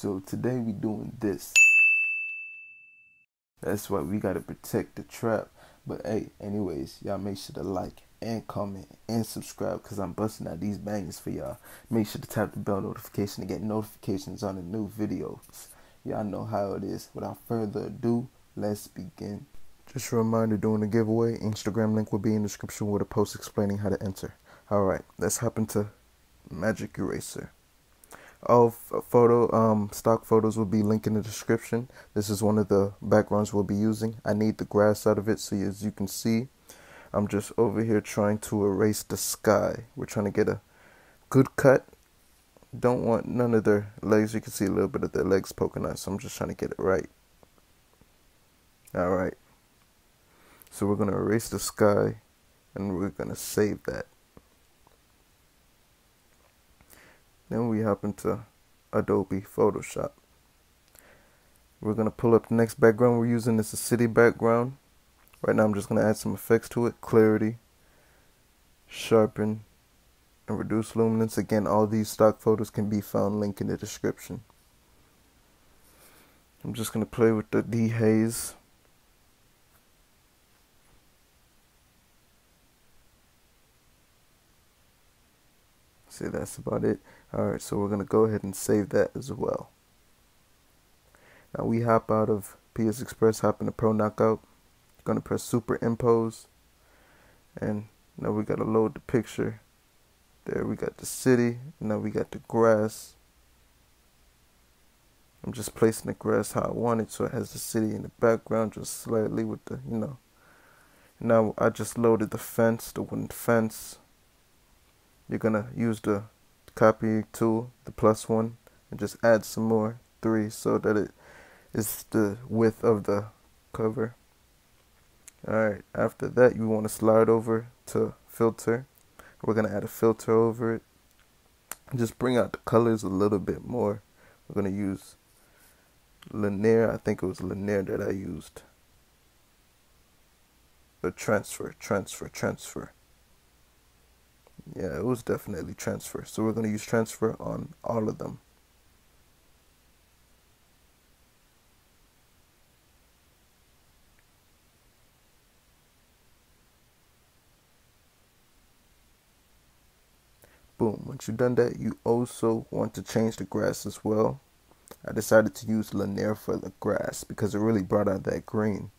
So today we doing this. That's why we gotta protect the trap. But hey, anyways, y'all make sure to like and comment and subscribe because I'm busting out these bangers for y'all. Make sure to tap the bell notification to get notifications on the new videos. Y'all know how it is. Without further ado, let's begin. Just a reminder during the giveaway, Instagram link will be in the description with a post explaining how to enter. Alright, let's hop into Magic Eraser. All photo um, stock photos will be linked in the description. This is one of the backgrounds we'll be using. I need the grass out of it so as you can see, I'm just over here trying to erase the sky. We're trying to get a good cut. Don't want none of their legs. You can see a little bit of their legs poking out, so I'm just trying to get it right. All right. So we're going to erase the sky and we're going to save that. Then we hop into Adobe Photoshop. We're going to pull up the next background we're using. It's a city background. Right now I'm just going to add some effects to it. Clarity, sharpen, and reduce luminance. Again, all these stock photos can be found linked in the description. I'm just going to play with the dehaze. See, that's about it. Alright, so we're to go ahead and save that as well. Now we hop out of PS Express, hop into Pro Knockout. Gonna press superimpose. And now we gotta load the picture. There we got the city. Now we got the grass. I'm just placing the grass how I want it so it has the city in the background just slightly with the, you know. Now I just loaded the fence, the wooden fence you're gonna use the copy tool, the plus one, and just add some more three so that it is the width of the cover. Alright, after that you want to slide over to filter. We're gonna add a filter over it. Just bring out the colors a little bit more. We're gonna use linear. I think it was linear that I used. The transfer, transfer, transfer. Yeah, it was definitely transfer. So we're going to use transfer on all of them. Boom. Once you've done that, you also want to change the grass as well. I decided to use linear for the grass because it really brought out that green.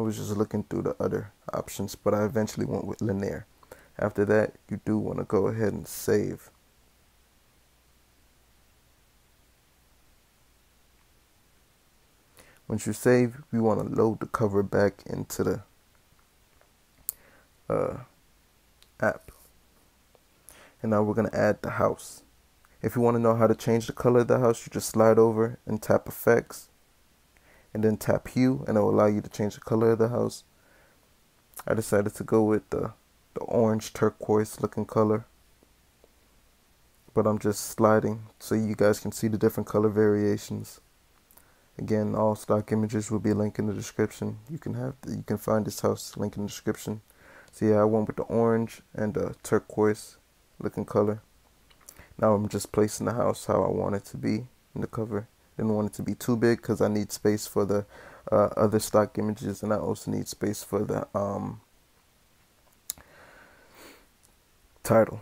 I was just looking through the other options, but I eventually went with linear. After that, you do want to go ahead and save. Once you save, we want to load the cover back into the uh, app. And now we're going to add the house. If you want to know how to change the color of the house, you just slide over and tap effects and then tap hue and it will allow you to change the color of the house. I decided to go with the, the orange turquoise looking color. But I'm just sliding so you guys can see the different color variations. Again, all stock images will be linked in the description. You can have you can find this house link in the description. So yeah, I went with the orange and the turquoise looking color. Now I'm just placing the house how I want it to be in the cover. Didn't want it to be too big because I need space for the uh, other stock images and I also need space for the um, title.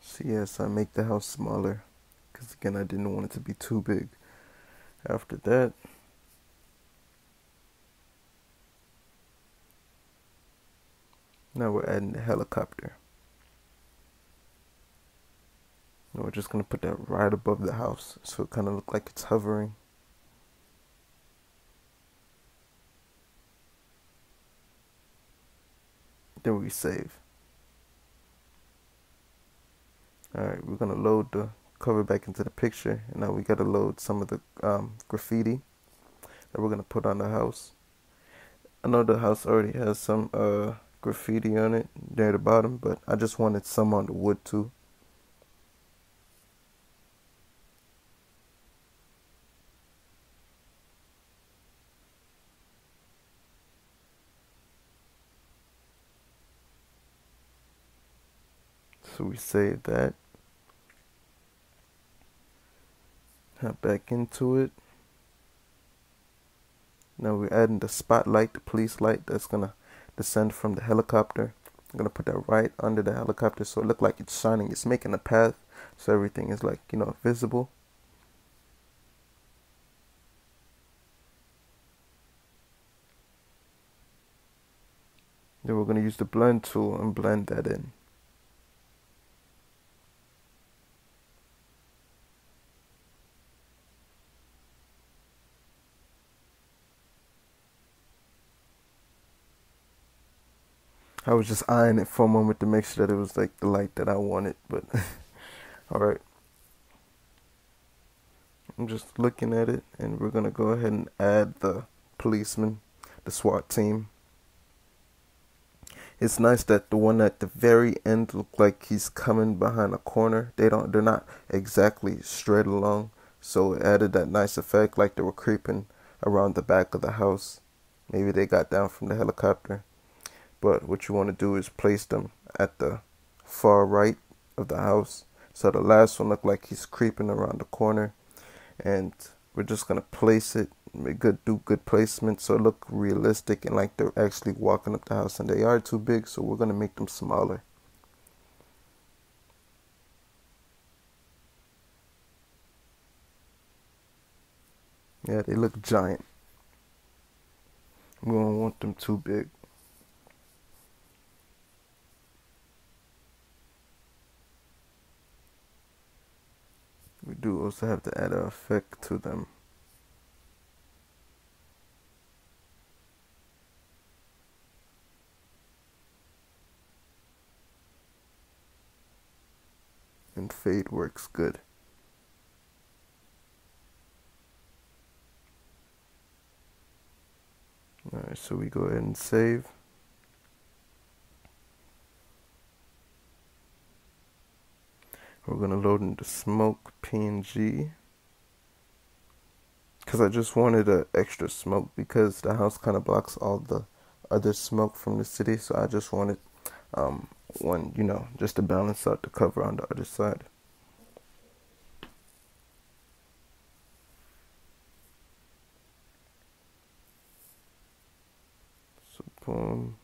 So yes, I make the house smaller because again I didn't want it to be too big. After that, now we're adding the helicopter. And we're just going to put that right above the house so it kind of look like it's hovering. Then we save. Alright, we're going to load the cover back into the picture. And now we got to load some of the um, graffiti that we're going to put on the house. I know the house already has some uh, graffiti on it near the bottom, but I just wanted some on the wood too. So we save that. Back into it. Now we're adding the spotlight, the police light that's gonna descend from the helicopter. I'm gonna put that right under the helicopter so it look like it's shining. It's making a path so everything is like, you know, visible. Then we're gonna use the blend tool and blend that in. Was just eyeing it for a moment to make sure that it was like the light that I wanted, but all right. I'm just looking at it and we're to go ahead and add the policeman, the SWAT team. It's nice that the one at the very end look like he's coming behind a corner. They don't they're not exactly straight along. So it added that nice effect like they were creeping around the back of the house. Maybe they got down from the helicopter. But what you want to do is place them at the far right of the house. So the last one look like he's creeping around the corner. And we're just going to place it, good, do good placement so it look realistic and like they're actually walking up the house. And they are too big, so we're going to make them smaller. Yeah, they look giant. We don't want them too big. We do also have to add an effect to them. And fade works good. Alright, so we go ahead and save. We're going to load into smoke PNG. Because I just wanted an extra smoke because the house kind of blocks all the other smoke from the city. So I just wanted um, one, you know, just to balance out the cover on the other side. So boom.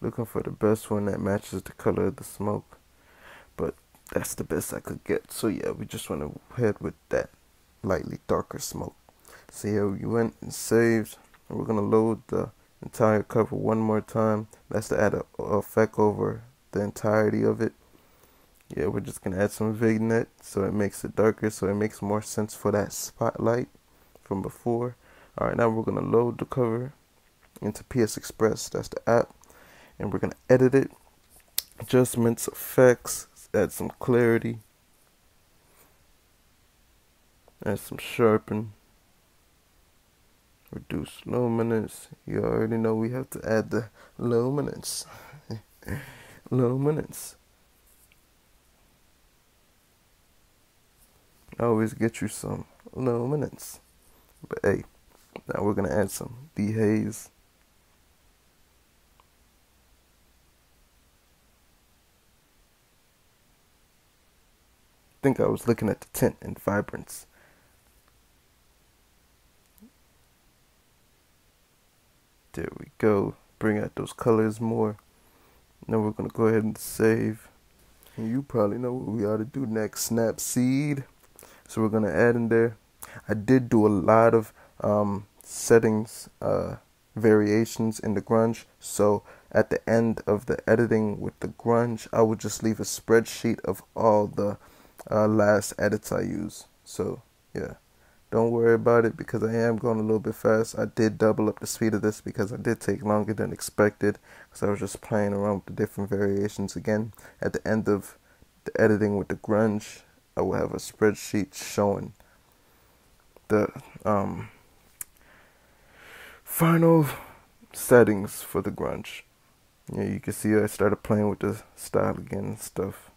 Looking for the best one that matches the color of the smoke. But that's the best I could get. So yeah we just want to head with that lightly darker smoke. So yeah we went and saved. And we're gonna load the entire cover one more time. That's to add a, a effect over the entirety of it. Yeah we're just gonna add some vignette so it makes it darker so it makes more sense for that spotlight from before. All right now we're gonna load the cover into PS Express. That's the app and we're going to edit it. Adjustments, effects, add some clarity, add some sharpen, reduce luminance. You already know we have to add the luminance. luminance. I Always get you some luminance. But hey, now we're gonna add some dehaze. Think I was looking at the tint and vibrance. There we go. Bring out those colors more. Now we're going to go ahead and save. And you probably know what we ought to do next. Snapseed. So we're going to add in there. I did do a lot of um, settings uh, variations in the grunge. So at the end of the editing with the grunge, I would just leave a spreadsheet of all the uh, last edits I use. So yeah, don't worry about it because I am going a little bit fast. I did double up the speed of this because I did take longer than expected because I was just playing around with the different variations again. At the end of the editing with the grunge, I will have a spreadsheet showing the um, final settings for the grunge. Yeah, you can see I started playing with the style again and stuff.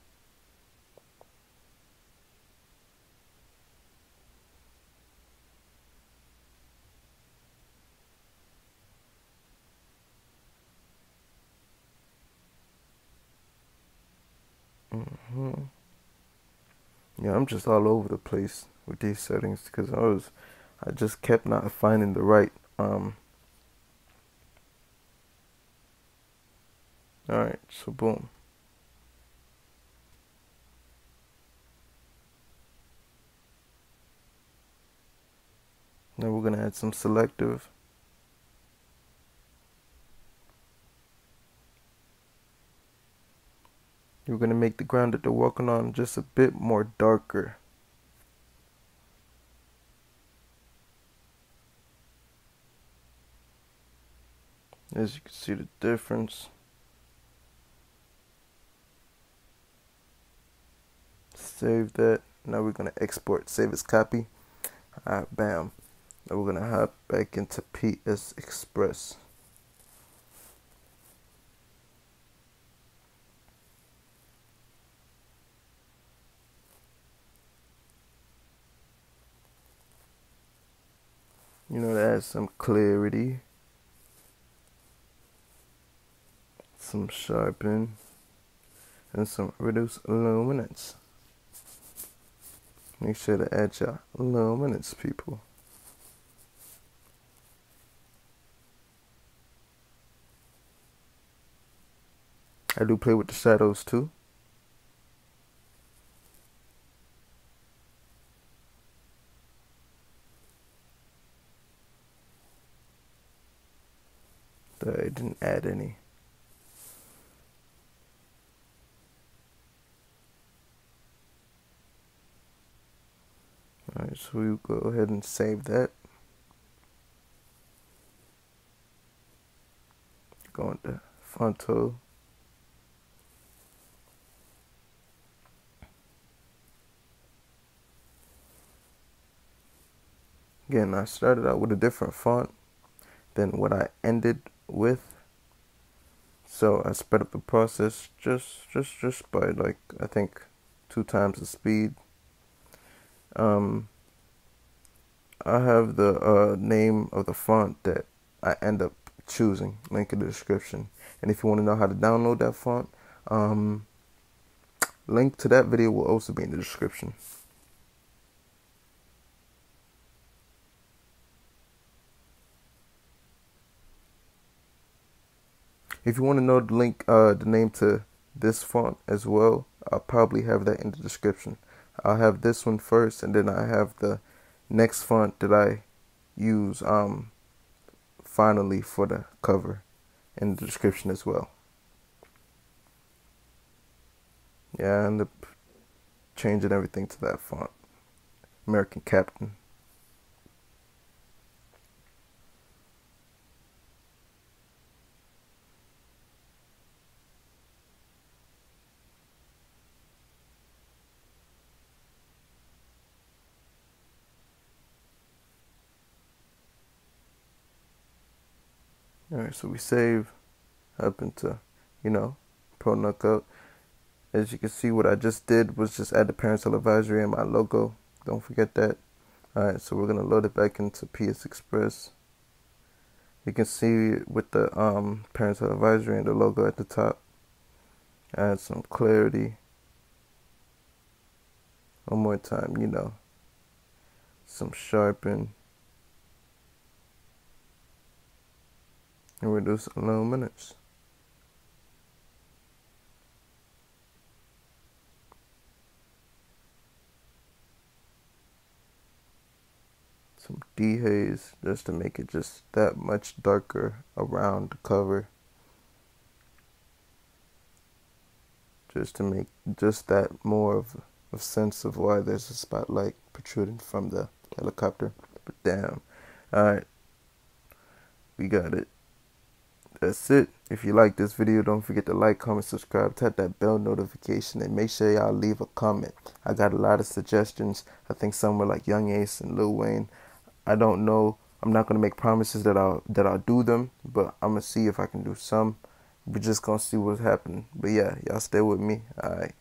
Yeah, I'm just all over the place with these settings because I was, I just kept not finding the right, um, alright, so boom. Now we're going to add some selective. We're going to make the ground that they're walking on just a bit more darker. As you can see the difference. Save that. Now we're going to export, save as copy. Alright, bam. Now we're going to hop back into PS Express. You know, that adds some clarity, some sharpen, and some reduce luminance. Make sure to add your luminance, people. I do play with the shadows too. I didn't add any. Alright, so we go ahead and save that. Go into Fonto. Again, I started out with a different font than what I ended with. So I sped up the process just just just by like I think two times the speed. Um, I have the uh, name of the font that I end up choosing. Link in the description. And if you want to know how to download that font, um, link to that video will also be in the description. If you want to know the link, uh, the name to this font as well, I'll probably have that in the description. I'll have this one first, and then I have the next font that I use um, finally for the cover in the description as well. Yeah, and the changing everything to that font. American Captain. All right, so we save up into, you know, Pro Knockout. As you can see, what I just did was just add the parental advisory and my logo. Don't forget that. All right, so we're gonna load it back into PS Express. You can see with the um, parental advisory and the logo at the top. Add some clarity. One more time, you know, some sharpen. And reduce luminance. Some dehaze just to make it just that much darker around the cover. Just to make just that more of a sense of why there's a spotlight protruding from the helicopter. But damn. Alright. We got it that's it. If you like this video, don't forget to like, comment, subscribe, tap that bell notification, and make sure y'all leave a comment. I got a lot of suggestions. I think some were like Young Ace and Lil Wayne. I don't know. I'm not gonna make promises that I'll that I'll do them, but I'm gonna see if I can do some. We're just gonna see what's happening. But yeah, y'all stay with me. All right.